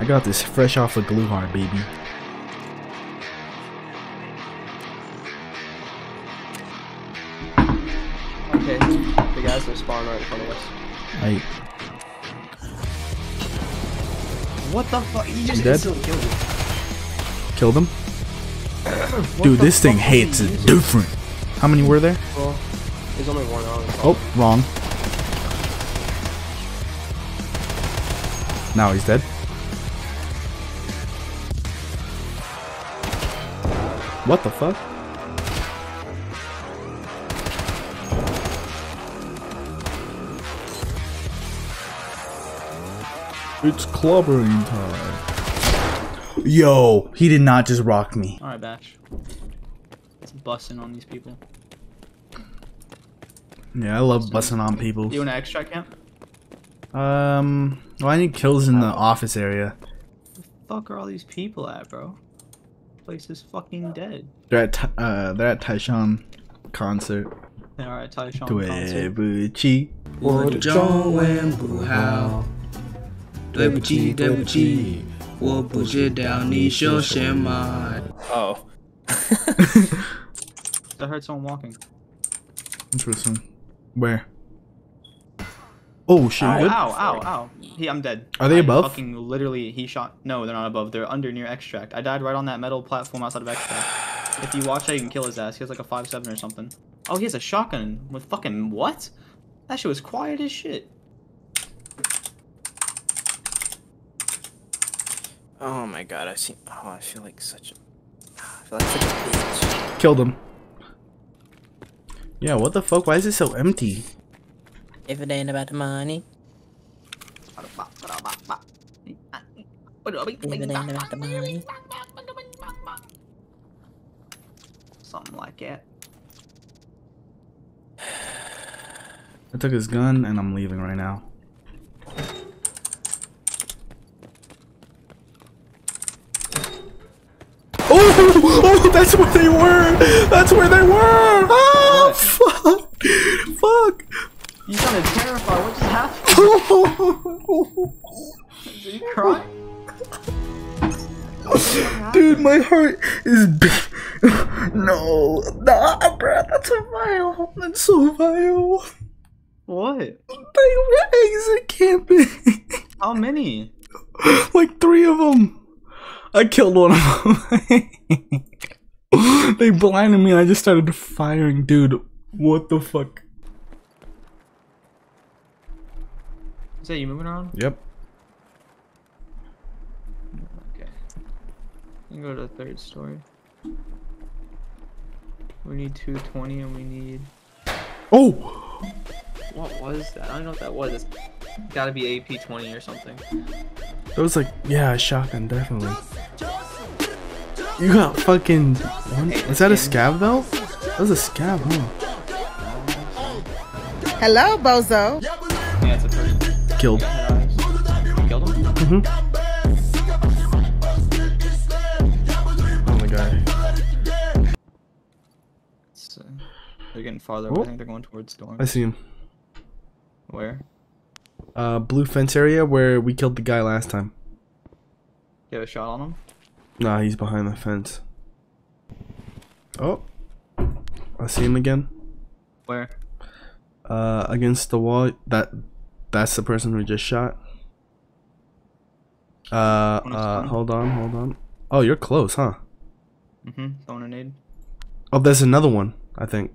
I got this fresh off of glue hard, baby. Okay, the guys are spawning right in front of us. I What the fuck? He just instantly killed me. killed him. Dude, this thing fuck was hates it different. How many were there? Well, there's only one on. Oh, wrong. Now he's dead. What the fuck? It's clobbering time. Yo, he did not just rock me. Alright, Bash. It's busting on these people. Yeah, I love busting on people. Do You want to extract camp? Um, well, I need kills in the office area. Where the fuck are all these people at, bro? Place is fucking dead. They're at Ty- uh, they're at Tyshawn concert. They are at Tyshawn 对 concert. 不起，我的中文不好，对不起，对不起，我不知道你说什么。 Oh. I heard someone walking. Interesting. Where? Oh shit! Ow, oh, ow, ow, ow. He, I'm dead. Are they I above? Fucking literally, he shot. No, they're not above. They're under near extract. I died right on that metal platform outside of extract. If you watch that, you can kill his ass. He has like a 5-7 or something. Oh, he has a shotgun with fucking what? That shit was quiet as shit. Oh my god, I see. Oh, I feel like such a. Ah, I feel like such a bitch. Killed him. Yeah. What the fuck? Why is it so empty? If it ain't about the money, if it ain't about the money. Something like that. I took his gun and I'm leaving right now. Oh, oh, that's where they were. That's where they were. Ah, is big. No, nah, bro, that's so vile. That's so vile. What? They were exit camping. How many? like three of them. I killed one of them. they blinded me and I just started firing. Dude, what the fuck? Is that you moving around? Yep. You can go to the third story. We need 220 and we need. Oh! What was that? I don't know what that was. It's gotta be AP 20 or something. That was like, yeah, a shotgun, definitely. You got fucking. One, is that a scav though? That was a scav, huh? Hello, Bozo. Yeah, it's a person. Killed. Killed him? Mm-hmm. Oh They're getting farther. away. Oh. I think they're going towards storm. I see him. Where? Uh, blue fence area where we killed the guy last time. Get a shot on him. Nah, he's behind the fence. Oh. I see him again. Where? Uh, against the wall. That, that's the person who just shot. Uh, uh, hold on, hold on. Oh, you're close, huh? Mm-hmm. Throwing a nade. Oh, there's another one, I think.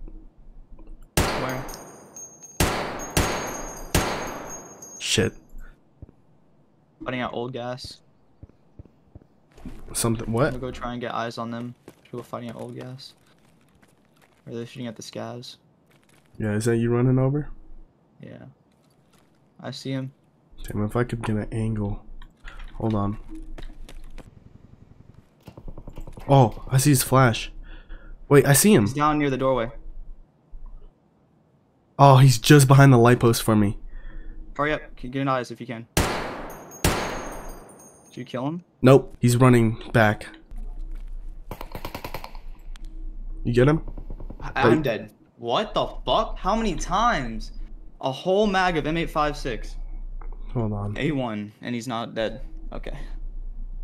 Where? Shit. Putting out old gas. Something, I'm what? gonna go try and get eyes on them. People fighting at old gas. Or they're shooting at the scavs. Yeah, is that you running over? Yeah. I see him. Damn, if I could get an angle. Hold on. Oh, I see his flash. Wait, I see him. He's down near the doorway. Oh, he's just behind the light post for me. Hurry up. Get get an eyes if you can. Did you kill him? Nope, he's running back. You get him? I- I'm dead. What the fuck? How many times? A whole mag of M856. Hold on. A1, and he's not dead. Okay.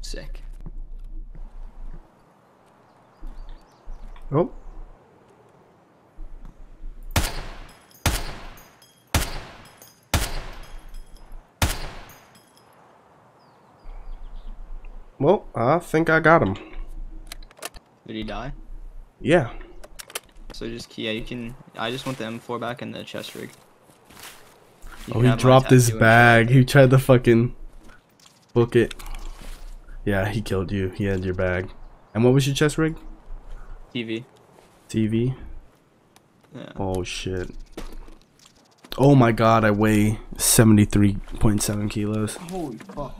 Sick. Oh. Well, I think I got him. Did he die? Yeah. So just yeah, you can. I just want the M4 back in the chest rig. You Oh, he dropped his bag. He tried to fucking book it. Yeah, he killed you. He had your bag. And what was your chest rig? Shit. TV. TV. Yeah. Oh shit. Oh my god, I weigh 73.7 kilos. Holy fuck.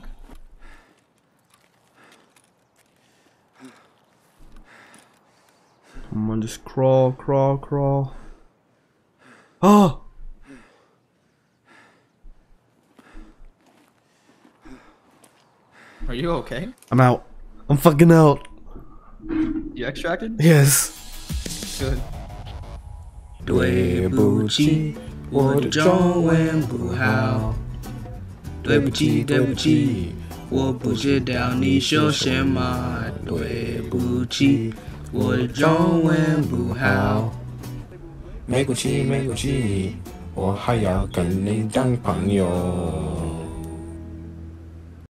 Come on, just crawl, crawl, crawl. Oh! Are you okay? I'm out. I'm fucking out. You extracted? Yes. Good. 对不起，我的中文不好。对不起，对不起，我不知道你说什么。对不起，我的中文不好。没骨气，没骨气，我还要跟你当朋友。